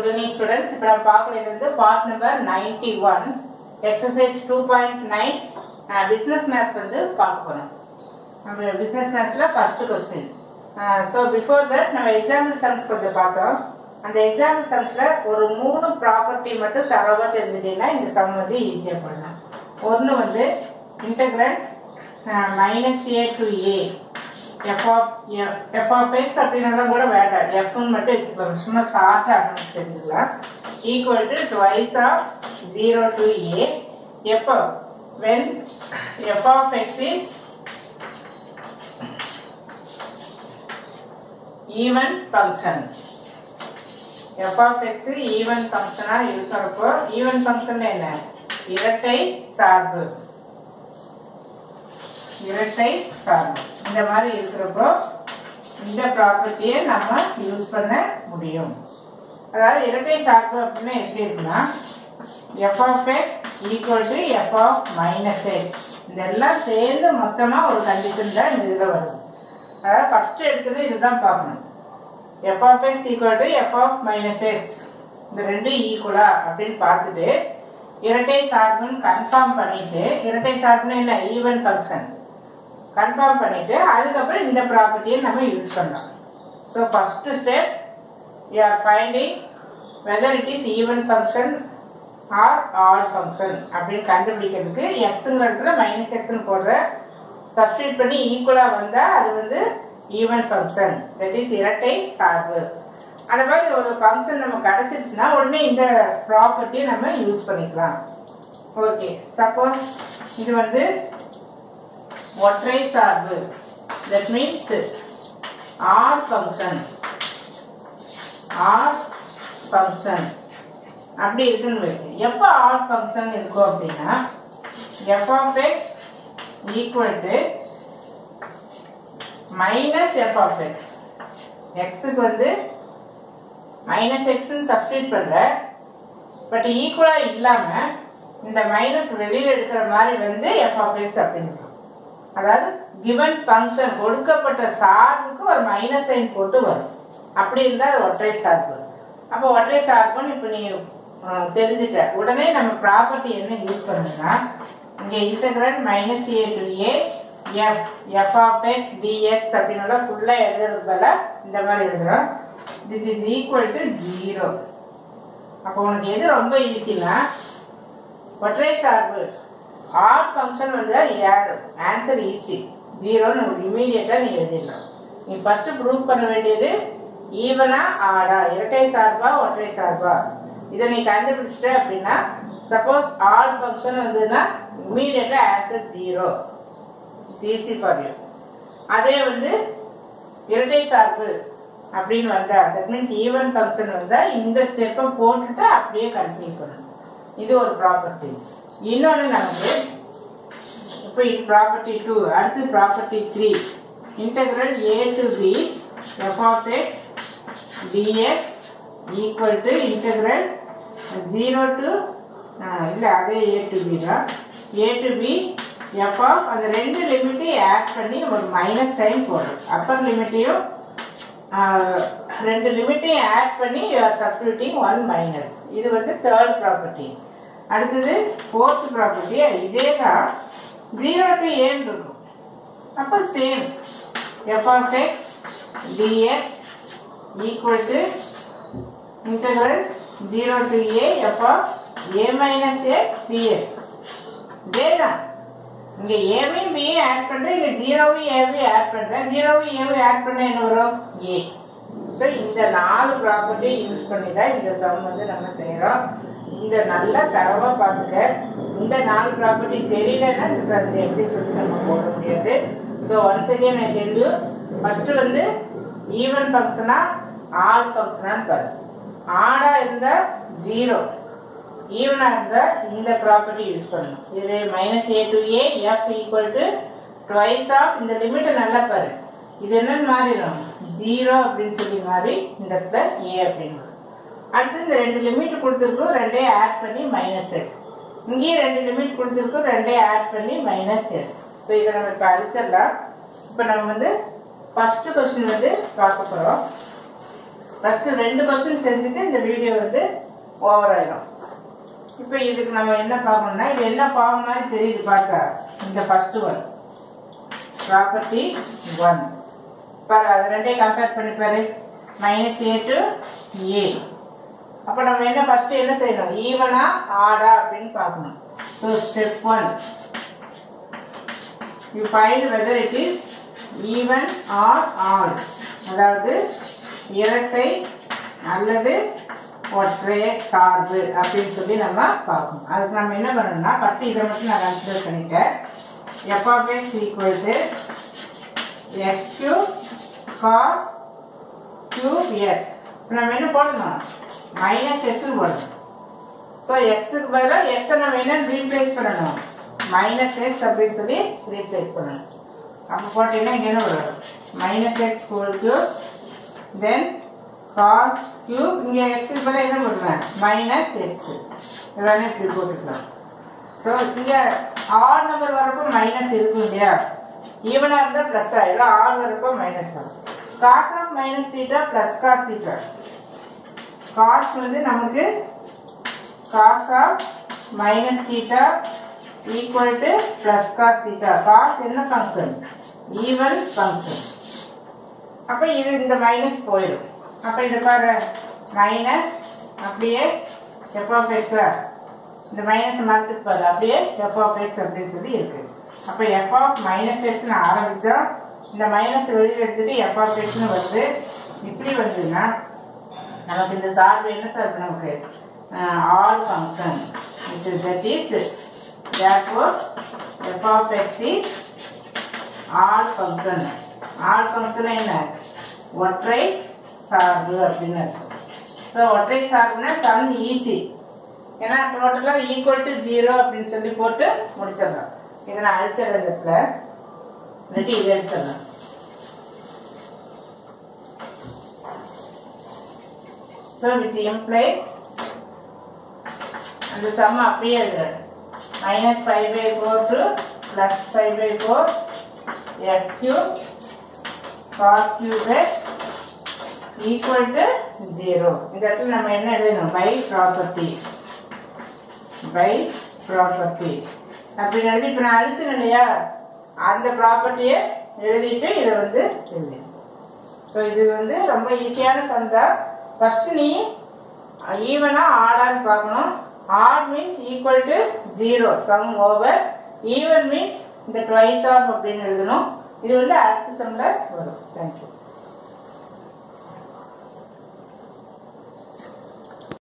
Good evening students இப்போ நம்ம பார்க்கக்கூடியது வந்து part number ninety one exercise two point nine business maths வந்து பார்க்க போகிறோம் நம்ம business மேத்ஸில் first question so before that நம்ம எக்ஸாம்பிள் சம்ஸ் கொஞ்சம் பார்த்தோம். அந்த எக்ஸாம்பிள் சம்ஸில் ஒரு மூணு ப்ராப்பர்ட்டி மட்டும் தரவாக தெரிஞ்சுட்டீங்கன்னா இந்த சம் வந்து ஈஸியாக பண்ணலாம் ஒன்று வந்து integral minus A to A F of F of X அப்படின்னா கூட வேண்டாம். எஃப்னு மட்டும் வச்சுக்கலாம் சும்மா ஷார்ட்டாக நம்ம equal to twice of zero to A எப்போ when F of X is even function F of X even ஃபங்க்ஷனாக இருக்கிறப்போ ஈவன் ஃபங்க்ஷன் என்ன? இரட்டை சார்பு. இரட்டை சார்பு. இந்த மாதிரி இருக்கிறப்போ இந்த ப்ராப்பர்ட்டியை நம்ம யூஸ் பண்ண முடியும். அதாவது இரட்டை சார்பு அப்படின்னா எப்படி இருக்குன்னா F of X equal to F of minus X இதெல்லாம் சேர்ந்து மொத்தமாக ஒரு கண்டிஷன் தான் இந்த இதில் வரும் அதாவது ஃபஸ்ட்டு எடுத்தது இதுதான் பார்க்கணும். F of X equal to F of minus X இந்த ரெண்டும் ஈக்குவலா அப்படின்னு பார்த்துட்டு இரட்டை சார்புன்னு கன்ஃபார்ம் பண்ணிட்டு இரட்டை சார்புன்னு இல்லை ஈவன் ஃபங்க்ஷன் கன்ஃபார்ம் பண்ணிட்டு அதுக்கப்புறம் இந்த ப்ராப்பர்ட்டியை நம்ம யூஸ் பண்ணலாம். So first step you are finding whether it is even function or odd function அப்படின்னு கண்டுபிடிக்கிறதுக்கு எக்ஸுங்கிறதுல மைனஸ் எக்ஸ்னு போடுற சப்ஸ்டியூட் பண்ணி ஈக்குவலாக வந்தால் அது வந்து ஈவன் ஃபங்க்ஷன் தட் இஸ் இரட்டை சார்பு. அந்த மாதிரி ஒரு ஃபங்க்ஷன் நம்ம கிடச்சிருச்சுன்னா உடனே இந்த ப்ராப்பர்ட்டியை நம்ம யூஸ் பண்ணிக்கலாம். ஓகே சப்போஸ் இது வந்து ஒற்றை சார்பு. That means odd function odd function அப்படி இருக்குன்னு வைக்க எப்போ ஆர் ஃபங்க்ஷன் இருக்கும் அப்படின்னா F of X equal to minus F of X எக்ஸுக்கு வந்து மைனஸ் எக்ஸ்ன்னு சப்ஸ்டியூட் பண்ணுற பட் ஈக்குவலாக இல்லாமல் இந்த மைனஸ் வெளியில் எடுக்கிற மாதிரி வந்து எஃப் ஆஃப் எக்ஸ் அப்படின்னு அதாவது கிவன் ஃபங்க்ஷன் கொடுக்கப்பட்ட சார்புக்கு ஒரு மைனஸ் சைன் போட்டு வரும். அப்படி இருந்தால் அது ஒற்றை சார்பு. அப்போ ஒற்றை சார்புன்னு இப்போ நீ தெரிஞ்சுட்ட உடனே நம்ம ப்ராப்பர்ட்டி என்ன யூஸ் பண்ணுன்னா இங்கே integral minus A to A F F of X dx அப்படின்னு ஃபுல்லாக எழுதுறது போல இந்த மாதிரி எழுதுறோம். This is equal to zero அப்போ உனக்கு எது ரொம்ப ஈஸினா ஒற்றை சார்பு ஆல் ஃபங்க்ஷன் வந்து ஆன்சர் ஈஸி ஜீரோன்னு இமீடியட்டாக நீ எழுதிடலாம். நீ ஃபஸ்ட்டு ப்ரூவ் பண்ண வேண்டியது ஈவனா ஆடா இரட்டை சார்பா ஒற்றை சார்பா? இதை நீ கண்டுபிடிச்சிட்ட அப்படின்னா சப்போஸ் ஆல் ஃபங்க்ஷன் வந்ததுன்னா இமீடியட்டாக answer zero easy for you அதே வந்து இரட்டை சார்பு அப்படின்னு வந்தா தட் மீன்ஸ் ஈவன் ஃபங்க்ஷன் வந்தால் இந்த ஸ்டெப்பை போட்டுட்டு அப்படியே கண்டினியூ பண்ணணும். இது ஒரு ப்ராப்பர்ட்டி இன்னொன்று நமக்கு இப்போ இது ப்ராப்பர்ட்டி டூ அடுத்து property three integral A to B F of X dx equal to integral zero to இல்லை அதே ஏ டு பி தான். A to B F of அந்த ரெண்டு லிமிட்டையும் ஆட் பண்ணி ஒரு மைனஸ் சைன் போடுறோம் அப்பர் லிமிட்டையும் ரெண்டு லிமிட்டையும் ஆட் பண்ணி you are substituting one minus இது வந்து தேர்ட் ப்ராப்பர்ட்டி அடுத்தது ஃபோர்த் ப்ராப்பர்ட்டி இதே தான் ஜீரோ டு ஏன் இருக்கும். அப்போ same F of X dx equal to integral zero to A F of A minus A dx இதே தான் இங்க ஏவையும் பியும் ஆட் பண்றேன் இங்க ஜீரோவையும் ஏவையும் ஆட் பண்றேன் ஜீரோவையும் ஏவையும் ஆட் பண்ண என்ன வரும்? ஏ ஸோ இந்த நாலு ப்ராப்பர்ட்டி யூஸ் பண்ணி தான் இந்த சம் வந்து நம்ம செய்கிறோம் இந்த நல்லா தரவை பார்த்துக்க இந்த நாலு ப்ராப்பர்ட்டி தெரியலன்னா இந்த எக்ஸைஸ் வந்து நம்ம போட முடியாது. So once again I tell you வந்து ஈவன் ஃபங்க்ஷனா ஆல் ஃபங்க்ஷனான்னு பாரு. ஆடா இருந்தால் ஜீரோ ஈவனாக இருந்தால் இந்த ப்ராப்பர்ட்டி யூஸ் பண்ணணும். இது minus A to A F equal to twice of இந்த லிமிட்டை நல்லா பாரு. இது என்னன்னு மாறிடும். ஜீரோ அப்படின்னு சொல்லி மாறி இந்த இடத்துல ஏ அப்படின்னு அடுத்து இந்த ரெண்டு லிமிட் கொடுத்துருக்கோம் ரெண்டையும் ஆட் பண்ணி மைனஸ் எக்ஸ் இங்கேயும் ரெண்டு லிமிட் கொடுத்துருக்கோம் ரெண்டையும் ஆட் பண்ணி மைனஸ் எக்ஸ் ஸோ இதை நம்ம இப்போ அழிச்சிடலாம். இப்போ நம்ம வந்து ஃபர்ஸ்ட் கொஸ்டின் வந்து பார்க்க போகிறோம் ஃபர்ஸ்ட் ரெண்டு கொஸ்டின் செஞ்சுட்டு இந்த வீடியோ வந்து ஓவர் ஆயிடும். இப்போ இதுக்கு நம்ம என்ன பார்க்கணும்னா இது என்ன ஃபார்ம் மாதிரி தெரியுது பார்த்தா? இந்த ஃபர்ஸ்ட் ஒன் ப்ராப்பர்ட்டி ஒன் பாரு அது ரெண்டையும் கம்பேர் பண்ணி பாரு. மைனஸ் ஏ டு ஏ அப்போ நம்ம என்ன ஃபர்ஸ்ட் என்ன செய்யணும்? ஈவனா ஆடா அப்படின்னு பார்க்கணும். So step one you find whether it is even or odd அதாவது இரட்டை அல்லது ஒற்றை சார்பு அப்படின்னு சொல்லி நம்ம பார்க்கணும். அதுக்கு நம்ம என்ன பண்ணணும்னா ஃபர்ஸ்ட் இதை மட்டும் நான் கன்சிடர் பண்ணிட்டேன். F X equal to X cube cos cube X நம்ம என்ன போடணும். மைனஸ் எக்ஸ்னு போடணும். ஸோ எக்ஸுக்கு பதிலாக எக்ஸை நம்ம என்ன ரீப்ளேஸ் பண்ணணும். மைனஸ் எக்ஸ் அப்படின்னு சொல்லி ரீப்ளேஸ் பண்ணணும். அப்போ போட்டீங்கன்னா இங்கே என்ன வரும்? Minus X whole cube then cos cube இங்கே எக்ஸுக்கு பதிலாக என்ன போடுறேன் மைனஸ் எக்ஸ் வேணா இப்படி போட்டுக்கலாம். ஸோ இங்கே ஆட் நம்பர் வரப்போ மைனஸ் இருக்கும் இல்லையா? ஈவனாக இருந்தால் பிளஸ் ஆயிடும் ஆட் வரப்போ மைனஸ் ஆகும் cos of minus theta plus cos theta cos வந்து நமக்கு cos of minus theta equal to plus cos theta cos என்ன ஃபங்க்ஷன் ஈவன் ஃபங்க்ஷன் அப்போ இது இந்த மைனஸ் போயிடும் அப்போ இது பாரு. மைனஸ் அப்படியே எஃப் ஆஃப் இந்த மைனஸ் மறந்துட்டு பாரு. அப்படியே எஃப் ஆஃப் அப்படின்னு சொல்லி இருக்கு. அப்போ எஃப் ஆஃப் மைனஸ் எக்ஸ்னு ஆரம்பித்தா இந்த மைனஸ் வெளியில் எடுத்துகிட்டு எஃப் ஆஃப் எக்ஸ்னு வருது. இப்படி வந்ததுன்னா நமக்கு இந்த சார்பு என்ன சார்பு நமக்கு? Odd function that is therefore f of x is odd function odd function என்ன? ஒற்றை சார்பு அப்படின்னு ஸோ ஒற்றை சார்புனா சம் ஈஸி ஏன்னா டோட்டலாக ஈக்குவல் டு ஜீரோ அப்படின்னு சொல்லி போட்டு முடிச்சிடலாம். இதை நான் அழிச்சிடுறேன் இந்த இல்லாட்டி இதை எடுத்துடலாம் So which implies அந்த சம் அப்படியே எழுதுறேன் minus five by four to plus five by four X cube cos cube equal to zero இந்த இடத்துல நம்ம என்ன எழுதணும்? பை ப்ராப்பர்ட்டி பை ப்ராப்பர்ட்டி அப்படின்னு எழுதி இப்போ நான் அழிச்சேன் இல்லையா? அந்த ப்ராப்பர்ட்டியை எழுதிட்டு இதை வந்து எழுதி ஸோ இது வந்து ரொம்ப ஈஸியான சம் தான் ஃபர்ஸ்ட் நீ ஈவனா ஆடான்னு பார்க்கணும். Odd means equal to zero sum over even means இந்த ட்வைஸ் ஆஃப் அப்படின்னு எழுதணும். இது வந்து அடுத்த சம்ல வரும். தேங்க்யூ